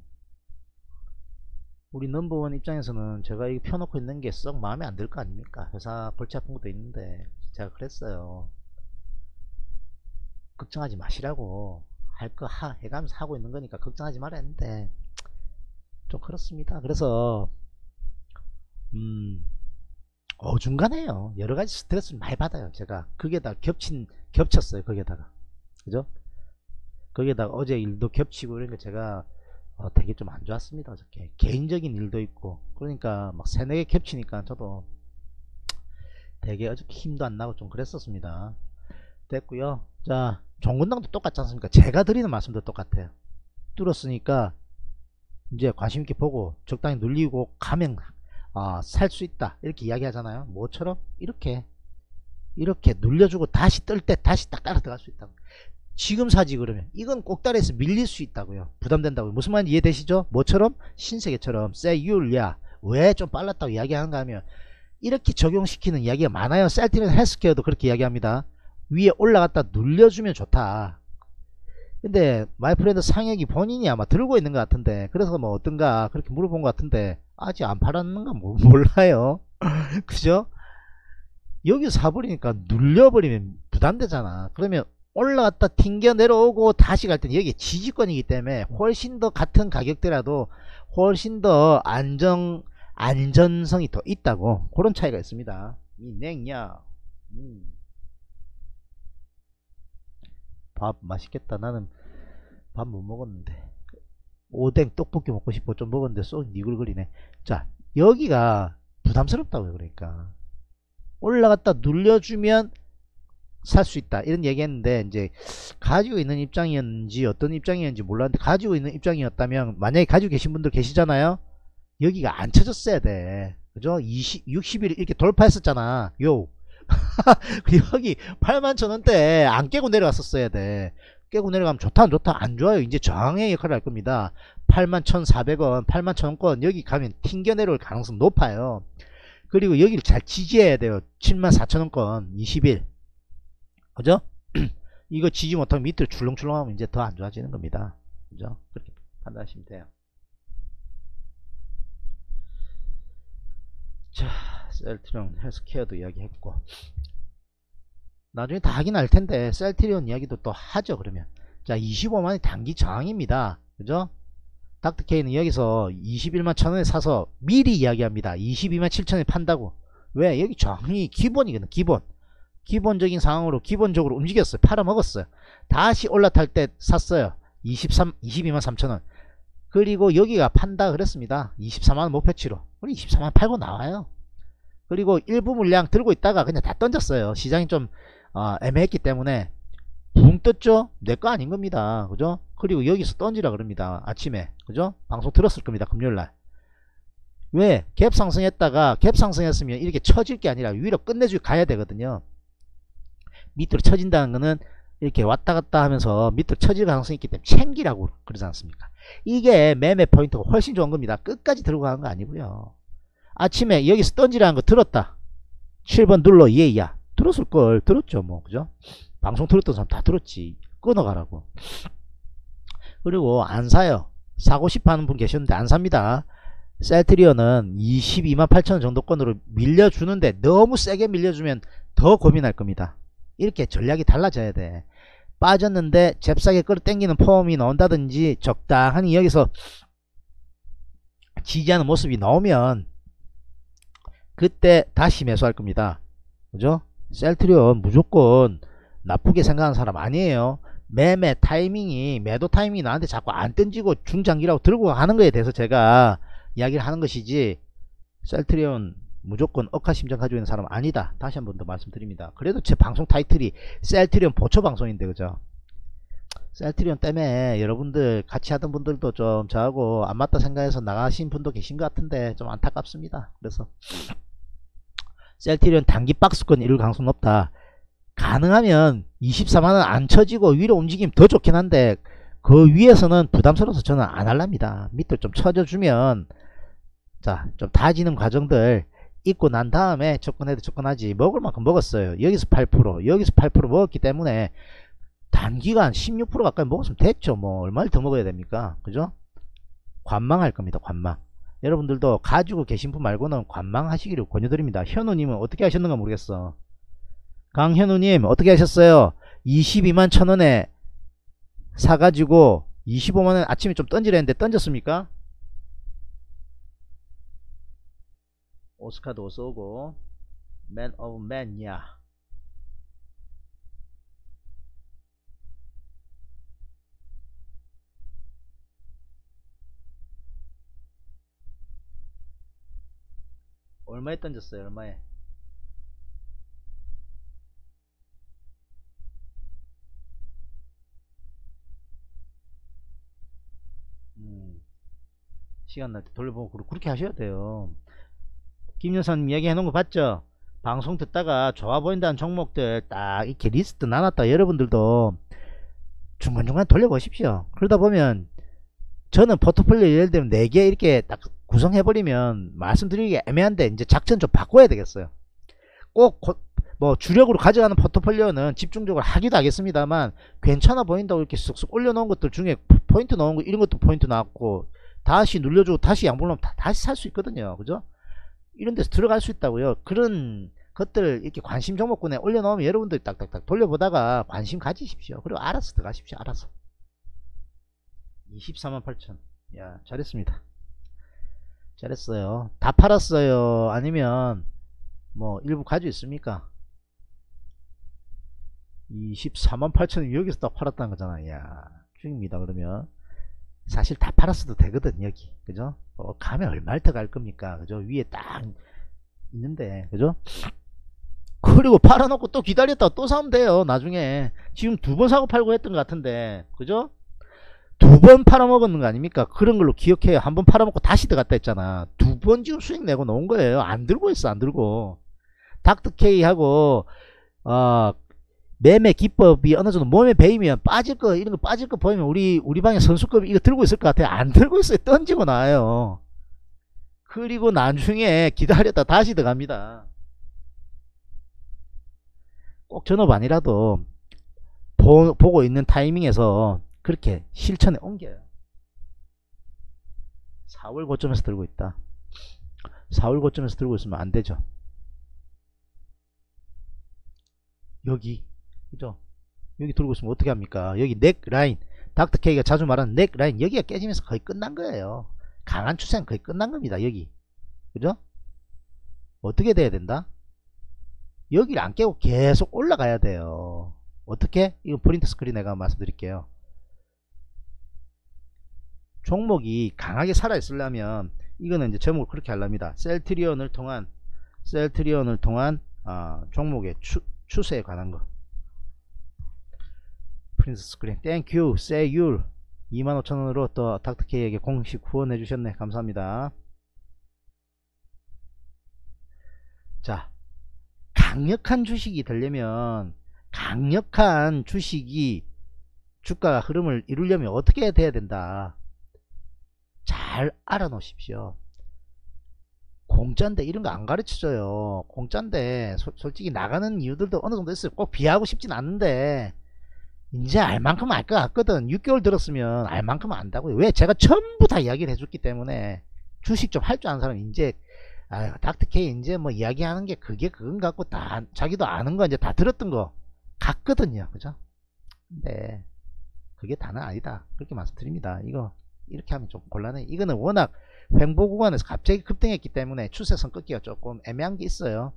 Speaker 2: 우리 넘버원 입장에서는 제가 이거 펴놓고 있는 게 썩 마음에 안 들 거 아닙니까? 회사 골치 아픈 것도 있는데 제가 그랬어요. 걱정하지 마시라고 할 거 해가면서 하고 있는 거니까 걱정하지 말아 했는데 좀 그렇습니다. 그래서 음 어중간해요. 여러 가지 스트레스를 많이 받아요 제가. 그게 다 겹친 겹쳤어요 거기에다가. 그죠 거기에다가 어제 일도 겹치고 게 제가 어, 되게 좀 안 좋았습니다 어저께. 개인적인 일도 있고. 그러니까 막 세네 개 겹치니까 저도 되게 어저께 힘도 안 나고 좀 그랬었습니다. 됐고요. 자 종군당도 똑같지 않습니까? 제가 드리는 말씀도 똑같아요. 뚫었으니까 이제 관심있게 보고 적당히 눌리고 가면 어, 살수 있다. 이렇게 이야기 하잖아요. 뭐처럼? 이렇게. 이렇게 눌려주고 다시 뜰 때 다시 딱 따라 들어갈 수 있다 지금 사지 그러면. 이건 꼭다리에서 밀릴 수 있다고요. 부담된다고요. 무슨 말인지 이해되시죠? 뭐처럼? 신세계처럼. 세율야. 왜좀 빨랐다고 이야기하는가 하면 이렇게 적용시키는 이야기가 많아요. 셀티는 헬스케어도 그렇게 이야기합니다. 위에 올라갔다 눌려주면 좋다. 근데 my friend 상혁이 본인이 아마 들고 있는 것 같은데 그래서 뭐 어떤가 그렇게 물어본 것 같은데 아직 안 팔았는가 몰라요. [laughs] 그죠? 여기서 사버리니까 눌려버리면 부담되잖아. 그러면 올라갔다 튕겨 내려오고 다시 갈 때는 여기 지지권이기 때문에 훨씬 더 같은 가격대라도 훨씬 더 안정 안전성이 더 있다고 그런 차이가 있습니다. 이 냉야. 음. 밥 맛있겠다. 나는 밥 못 먹었는데. 오뎅 떡볶이 먹고 싶어 좀 먹었는데 쏙 니글거리네. 자 여기가 부담스럽다고요 그러니까. 올라갔다 눌려주면 살 수 있다. 이런 얘기했는데 이제 가지고 있는 입장이었는지 어떤 입장이었는지 몰랐는데 가지고 있는 입장이었다면 만약에 가지고 계신 분들 계시잖아요. 여기가 안 쳐졌어야 돼. 그죠? 20, 60일 이렇게 돌파했었잖아. 요. [laughs] 여기 8만천원대 안 깨고 내려갔었어야 돼. 깨고 내려가면 좋다 안 좋다? 안 좋아요. 이제 저항의 역할을 할 겁니다. 81,400원 81,000원권 여기 가면 튕겨 내려올 가능성 높아요. 그리고 여기를 잘 지지해야 돼요. 74,000원권 20일 그죠? [clears throat] 이거 지지 못하면 밑으로 출렁출렁하면 이제 더 안 좋아지는 겁니다. 그죠? 그렇게 판단하시면 돼요. 자, 셀트론 헬스케어도 이야기했고 나중에 다 하긴 할 텐데 셀트리온 이야기도 또 하죠 그러면 자 25만원이 단기 저항입니다 그죠 닥터케이는 여기서 21만 천원에 사서 미리 이야기합니다 22만 7천원에 판다고 왜 여기 저항이 기본이거든 기본 기본적인 상황으로 기본적으로 움직였어요. 팔아먹었어요. 다시 올라탈 때 샀어요. 23, 22만 3천원. 그리고 여기가 판다 그랬습니다. 24만원 목표치로. 우리 24만원 팔고 나와요. 그리고 일부 물량 들고 있다가 그냥 다 던졌어요. 시장이 좀 어, 애매했기 때문에. 붕 떴죠? 내 거 아닌 겁니다. 그죠? 그리고 여기서 던지라 그럽니다. 아침에. 그죠? 방송 들었을 겁니다. 금요일날. 왜? 갭 상승했다가 갭 상승했으면 이렇게 처질 게 아니라 위로 끝내주고 가야 되거든요 밑으로 처진다는 거는 이렇게 왔다 갔다 하면서 밑으로 처질 가능성이 있기 때문에 챙기라고 그러지 않습니까? 이게 매매 포인트가 훨씬 좋은 겁니다. 끝까지 들고 가는 거 아니고요. 아침에 여기서 던지라는 거 들었다. 7번 눌러 예야. 들었을 걸 들었죠 뭐. 그죠? 방송 들었던 사람 다 들었지. 끊어가라고. 그리고 안 사요. 사고 싶어 하는 분 계셨는데 안 삽니다. 셀트리온은 22만 8천원 정도권으로 밀려주는데 너무 세게 밀려주면 더 고민할 겁니다 이렇게 전략이 달라져야 돼. 빠졌는데 잽싸게 끌어당기는 폼이 나온다든지 적당히 여기서 지지하는 모습이 나오면 그때 다시 매수할 겁니다. 그죠? 셀트리온 무조건 나쁘게 생각하는 사람 아니에요. 매매 타이밍이 매도 타이밍이 나한테 자꾸 안 던지고 중장기라고 들고 가는 거에 대해서 제가 이야기를 하는 것이지 셀트리온 무조건 억하심정 가지고 있는 사람 아니다. 다시 한 번 더 말씀드립니다. 그래도 제 방송 타이틀이 셀트리온 보초 방송인데 그죠? 셀트리온 때문에 여러분들 같이 하던 분들도 좀 저하고 안 맞다 생각해서 나가신 분도 계신 것 같은데 좀 안타깝습니다. 그래서 셀트리온 단기 박스권 이룰 가능성 높다. 가능하면 24만원 안 쳐지고 위로 움직이면 더 좋긴 한데 그 위에서는 부담스러워서 저는 안 할랍니다. 밑을 좀 쳐줘주면 자 좀 다지는 과정들 있고 난 다음에 접근해도 접근하지 먹을 만큼 먹었어요. 여기서 8% 여기서 8% 먹었기 때문에 단기간 16% 가까이 먹었으면 됐죠. 뭐 얼마를 더 먹어야 됩니까? 그죠? 관망할 겁니다. 관망. 여러분들도 가지고 계신 분 말고는 관망하시기를 권유드립니다. 현우님은 어떻게 하셨는가 모르겠어. 강현우님 어떻게 하셨어요? 22만 천원에 사가지고 25만원 아침에 좀 던지려 했는데 던졌습니까 오스카도 쏘고 맨 오브 맨야 얼마에 던졌어요 얼마에? 음, 시간 날 때 돌려보고 그렇게 하셔야 돼요 김여사님 이야기 해놓은 거 봤죠? 방송 듣다가 좋아 보인다는 종목들 딱 이렇게 리스트 나눴다 여러분들도. 중간중간 돌려보십시오. 그러다 보면 저는 포트폴리오 예를 들면 4개 이렇게 딱 구성해버리면 말씀드리기 애매한데 이제 작전 좀 바꿔야 되겠어요. 꼭 뭐 주력으로 가져가는 포트폴리오는 집중적으로 하기도 하겠습니다만 괜찮아 보인다고 이렇게 쓱쓱 올려놓은 것들 중에 포인트 넣은 거 이런 것도 포인트 나왔고 다시 눌려주고 다시 양보하면 다시 살 수 있거든요. 그죠 이런 데서 들어갈 수 있다고요. 그런 것들 이렇게 관심 종목군에 올려놓으면 여러분들 딱딱딱 돌려보다가 관심 가지십시오. 그리고 알아서 들어가십시오. 알아서. 24만 8천. 야 잘했습니다. 잘했어요. 다 팔았어요. 아니면 뭐 일부 가지고 있습니까? 24만 8천원 여기서 딱 팔았다는 거잖아. 야 중입니다 그러면 사실 다 팔았어도 되거든 여기. 그죠? 어, 가면 얼마를 더 갈 겁니까? 그죠? 위에 딱 있는데 그죠? 그리고 팔아놓고 또 기다렸다가 또 사면 돼요 나중에. 지금 두 번 사고 팔고 했던 것 같은데 그죠? 두 번 팔아먹었는 거 아닙니까? 그런 걸로 기억해요. 한 번 팔아먹고 다시 들어갔다 했잖아. 두 번 지금 수익 내고 놓은 거예요. 안 들고 있어 안 들고. 닥터케이하고 어 매매 기법이 어느 정도 몸에 배이면 빠질 거 이런 거 빠질 거 보이면 우리 우리 방에 선수급 이거 들고 있을 것 같아요. 안 들고 있어요. 던지고 나요. 그리고 나중에 기다렸다 다시 들어갑니다. 꼭 전업 아니라도 보, 보고 있는 타이밍에서 그렇게 실천에 옮겨요. 4월 고점에서 들고 있다. 4월 고점에서 들고 있으면 안되죠. 여기 그죠? 여기 들고 있으면 어떻게 합니까? 여기 neck line 닥터 K가 자주 말하는 neck line 여기가 깨지면서 거의 끝난 거예요. 강한 추세는 거의 끝난 겁니다 여기. 그죠? 어떻게 돼야 된다? 여기를 안 깨고 계속 올라가야 돼요. 어떻게? 이거 print screen 내가 말씀드릴게요. 종목이 강하게 살아있으려면 이거는 이제 제목을 그렇게 하랍니다. 셀트리온을 통한 셀트리온을 통한 어, 종목의 추, 추세에 관한 거 print screen. thank you 세율 25,000원으로 또 닥터케이에게 공식 후원해 주셨네. 감사합니다. 자 강력한 주식이 되려면 강력한 주식이 주가 흐름을 이루려면 어떻게 돼야 된다? 잘 알아 놓으십시오. 공짜인데 이런 거 안 가르쳐줘요. 공짜인데 소, 솔직히 나가는 이유들도 어느 정도 있어요. 꼭 비하고 싶진 않은데 이제 알 만큼 알 것 같거든. 6개월 들었으면 알 만큼 안다고요. 왜? 제가 전부 다 이야기를 해줬기 때문에 주식 좀 할 줄 아는 사람 이제 아 닥터케이 이제 뭐 이야기하는 게 그게 그건 갖고 다 자기도 아는 거 이제 다 들었던 거 같거든요. 그죠? 근데 그게 다는 아니다. 그렇게 말씀드립니다. 이거 이렇게 하면 좀 곤란해. 이거는 워낙 횡보 구간에서 갑자기 급등했기 때문에 추세선 끊기가 조금 애매한 게 있어요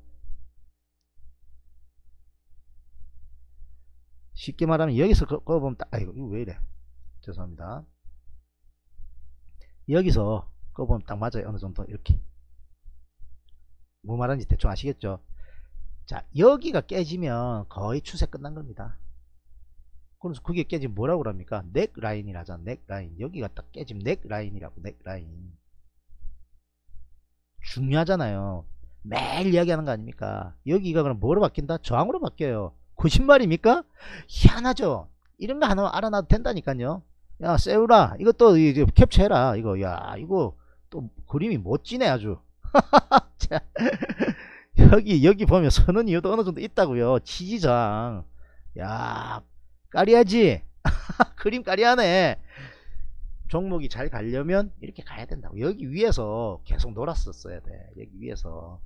Speaker 2: 쉽게 말하면 여기서 꺼보면 딱 아이고 이거 왜 이래? 죄송합니다. 여기서 꺼보면 딱 맞아요. 어느 정도 이렇게. 뭐 말하는지 대충 아시겠죠? 자 여기가 깨지면 거의 추세 끝난 겁니다. 그래서 그게 깨지면 뭐라고 합니까? 넥 라인이라잖아. 넥 라인. 여기가 딱 깨지면 넥 라인이라고 넥 라인. 중요하잖아요. 매일 이야기하는 거 아닙니까? 여기가 그럼 뭐로 바뀐다? 저항으로 바뀌어요 거짓말입니까? 희한하죠. 이런 거 하나 알아놔도 된다니까요. 야 세우라. 이것도 이제 캡처해라. 이거 야 이거 또 그림이 멋지네 아주. [laughs] 자, 여기 여기 보면 서는 이유도 어느 정도 있다고요. 지지장. 야 까리하지? [laughs] 그림 까리하네. 종목이 잘 가려면 이렇게 가야 된다고. 여기 위에서 계속 놀았었어야 돼. 여기 위에서.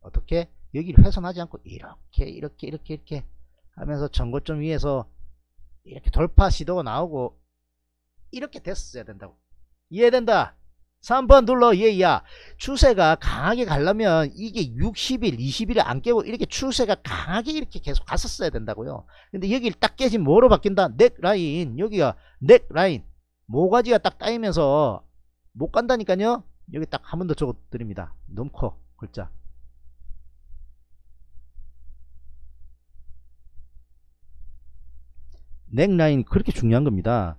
Speaker 2: 어떻게? 여기를 훼손하지 않고 이렇게 이렇게 이렇게 이렇게 하면서 전고점 위에서 이렇게 돌파 시도가 나오고 이렇게 됐어야 된다고. 이해된다. 3번 눌러 예야 추세가 강하게 가려면 이게 60일 20일을 안 깨고 이렇게 추세가 강하게 이렇게 계속 갔었어야 된다고요. 근데 여기를 딱 깨지면 뭐로 바뀐다? 넥 라인. 여기가 넥 라인. 모가지가 딱 따이면서 못 간다니까요. 여기 딱 한 번 더 적어 드립니다. 너무 커 글자 넥 라인 그렇게 중요한 겁니다.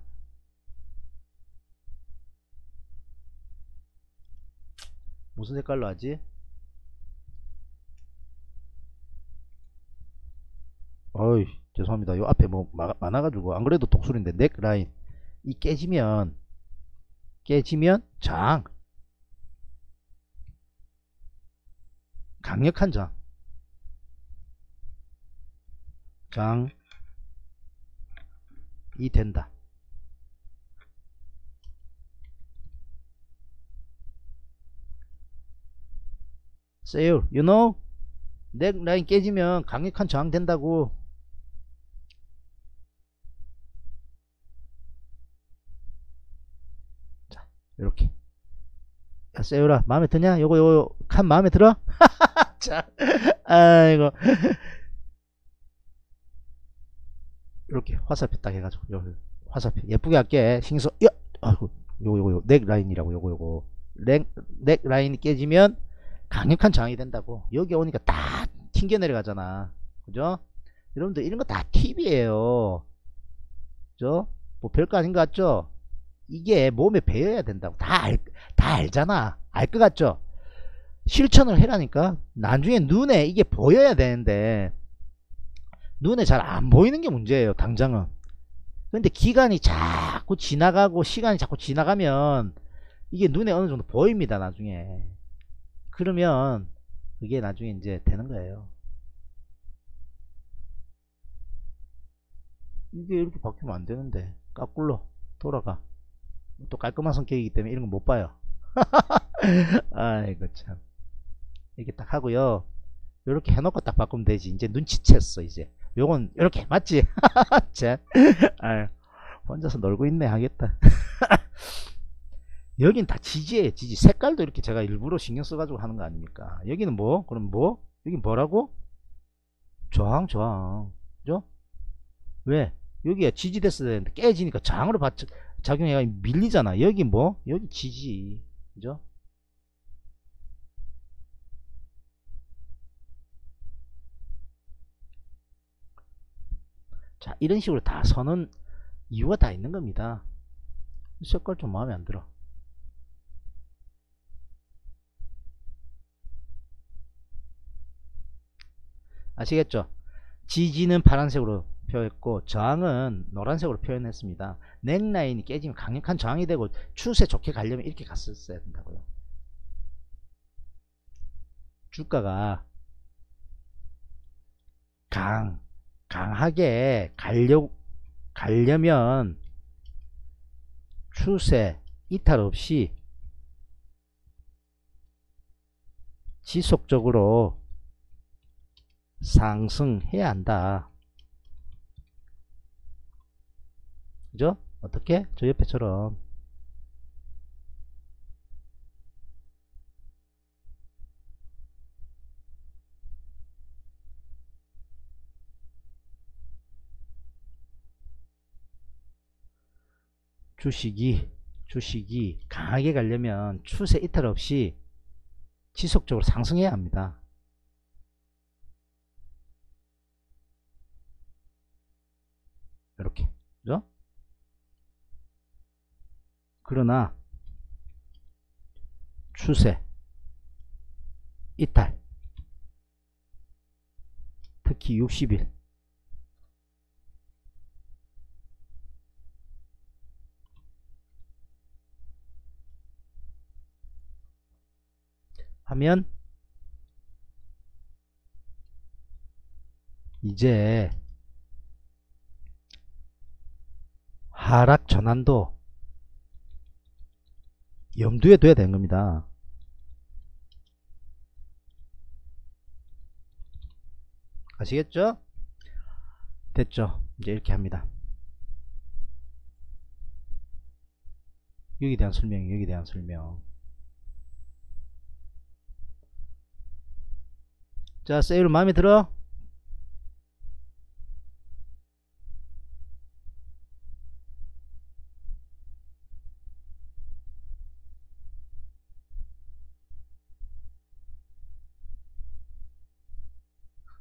Speaker 2: 무슨 색깔로 하지? 어이 죄송합니다. 요 앞에 뭐 많아가지고. 안 그래도 독수리인데 넥 라인. 이 깨지면 깨지면 장. 강력한 장. 장 이 된다. 세율 you know? 넥 라인 깨지면 강력한 저항 된다고. 자 이렇게. 야 세율아 마음에 드냐? 요거 요거 칸 마음에 들어? [laughs] 자 아이고 이렇게 화살표 딱 해가지고 요 화살표 예쁘게 할게. 신경 야! 아이고 요거 요거 요, 넥 라인이라고 요거 요거. 넥, 넥 라인이 깨지면 강력한 저항이 된다고. 여기 오니까 다 튕겨 내려가잖아. 그죠? 여러분들 이런 거 다 팁이에요. 그죠? 뭐 별거 아닌 것 같죠? 이게 몸에 배어야 된다고. 다 알, 다 알잖아. 알 것 같죠? 실천을 해라니까. 나중에 눈에 이게 보여야 되는데 눈에 잘 안 보이는 게 문제예요 당장은. 근데 기간이 자꾸 지나가고 시간이 자꾸 지나가면 이게 눈에 어느 정도 보입니다 나중에. 그러면 그게 나중에 이제 되는 거예요. 이게 이렇게 바뀌면 안 되는데. 까꿀로 돌아가. 또 깔끔한 성격이기 때문에 이런 거 못 봐요. [laughs] 아이고 참. 이렇게 딱 하고요. 이렇게 해놓고 딱 바꾸면 되지. 이제 눈치챘어 이제 요건 이렇게 맞지? [laughs] 자, 아유, 혼자서 놀고 있네 하겠다. [laughs] 여긴 다 지지예요 지지. 색깔도 이렇게 제가 일부러 신경 써가지고 하는 거 아닙니까? 여기는 뭐? 그럼 뭐? 여긴 뭐라고? 저항 저항. 그죠? 왜? 여기가 지지됐어야 되는데 깨지니까 저항으로 받, 작용해가 밀리잖아. 여기 뭐? 여기 지지. 그죠 자 이런 식으로 다 서는 이유가 다 있는 겁니다 색깔 좀 마음에 안 들어 아시겠죠? 지지는 파란색으로 표했고 저항은 노란색으로 표현했습니다. 넥라인이 깨지면 강력한 저항이 되고 추세 좋게 가려면 이렇게 갔었어야 된다고요. 주가가 강 강하게 가려 가려면 추세 이탈 없이 지속적으로 상승해야 한다. 그죠? 어떻게? 저 옆에처럼. 주식이 주식이 강하게 가려면 추세 이탈 없이 지속적으로 상승해야 합니다. 이렇게 그죠? 그러나 추세 이탈 특히 60일 하면 이제 하락 전환도 염두에 둬야 되는 겁니다. 아시겠죠? 됐죠? 이제 이렇게 합니다. 여기 대한 설명, 여기 대한 설명. 자, 세일 마음에 들어?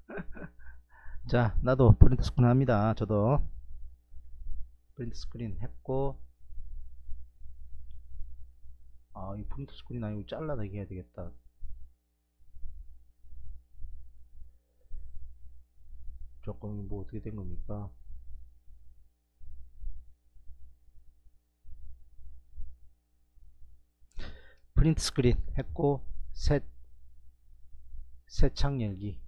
Speaker 2: [laughs] 자 나도 프린트 스크린 합니다 저도. print screen 했고. 아이 print screen 아니고 잘라내기 해야 되겠다 조금 뭐 어떻게 된 겁니까? print screen 했고 새, 새창 열기.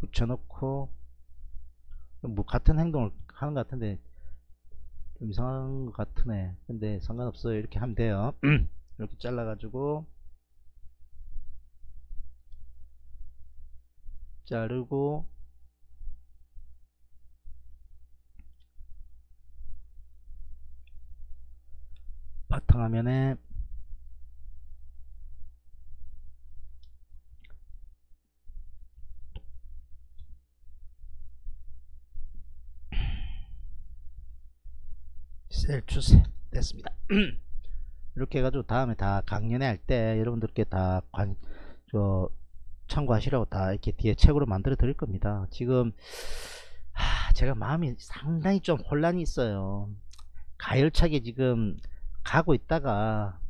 Speaker 2: 붙여놓고 뭐 같은 행동을 하는 것 같은데 좀 이상한 것 같으네. 근데 상관없어요. 이렇게 하면 돼요. [clears throat] 이렇게 잘라 가지고 자르고 바탕화면에 셀 추세 됐습니다. [clears throat] 이렇게 해가지고 다음에 다 강연회 할 때 여러분들께 다 관, 저, 참고하시라고 다 이렇게 뒤에 책으로 만들어 드릴 겁니다. 지금 하, 제가 마음이 상당히 좀 혼란이 있어요. 가열차게 지금 가고 있다가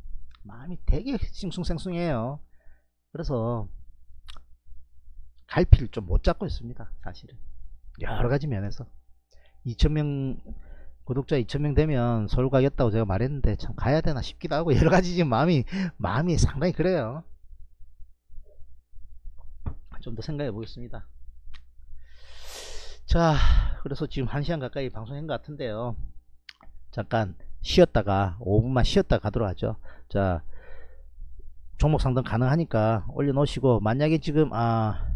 Speaker 2: 마음이 되게 싱숭생숭해요. 그래서 갈피를 좀 못 잡고 있습니다 사실은. 여러 가지 면에서. 2천명 구독자 2천명 되면 서울 가겠다고 제가 말했는데 참 가야 되나 싶기도 하고 [laughs] 여러 가지 지금 마음이 마음이 상당히 그래요 좀 더 생각해 보겠습니다. 자 그래서 지금 1시간 가까이 방송한 것 같은데요. 잠깐 쉬었다가 5분만 쉬었다 가도록 하죠. 자 종목 상담 가능하니까 올려놓으시고 만약에 지금 아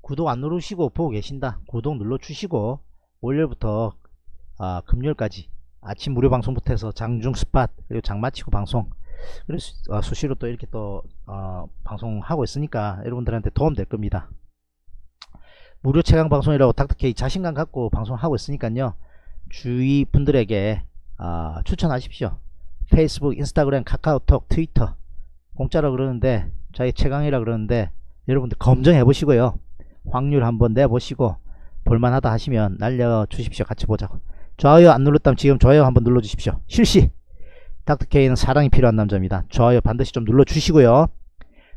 Speaker 2: 구독 안 누르시고 보고 계신다. 구독 눌러주시고 월요일부터 아, 금요일까지 아침 무료 방송부터 해서 장중 스팟 그리고 장 마치고 방송 수, 어, 수시로 또 이렇게 또 어, 방송하고 있으니까 여러분들한테 도움 될 겁니다. 무료 최강 방송이라고 닥터케이 자신감 갖고 방송하고 있으니까요. 주위 분들에게 아, 추천하십시오. 페이스북 인스타그램 카카오톡 트위터. 공짜라 그러는데 자기 최강이라 그러는데 여러분들 검증해 보시고요. 확률 한번 내보시고 볼만하다 하시면 날려주십시오. 같이 보자고. 좋아요 안 눌렀다면 지금 좋아요 한번 눌러주십시오. 실시 닥터케이는 사랑이 필요한 남자입니다. 좋아요 반드시 좀 눌러주시고요.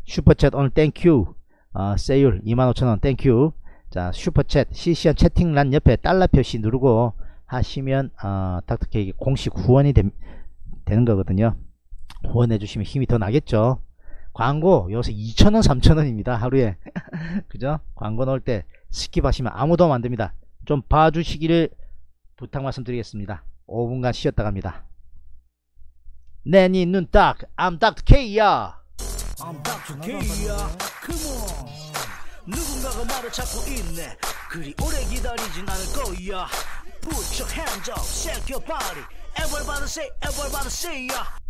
Speaker 2: Super Chat 오늘 thank you 어, 세율 25,000원 thank you 자 Super Chat 실시간 채팅란 옆에 달러 표시 누르고 하시면 어, 닥터케이 공식 후원이 되, 되는 거거든요. 후원해 주시면 힘이 더 나겠죠. 광고 요새 2,000원 3,000원입니다 하루에. [laughs] 그죠? 광고 넣을 때 스킵하시면 아무 도움 안됩니다. 좀 봐주시기를 부탁 말씀드리겠습니다. 5분간 쉬었다 갑니다 내니 눈딱 I'm Dr. K야
Speaker 1: I'm Dr. K야 Come on 누군가가 말을 찾고 있네 그리 오래 기다리진 않을 거야 Put your hands up, shake your body Everybody say, everybody say, yeah